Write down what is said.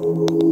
Música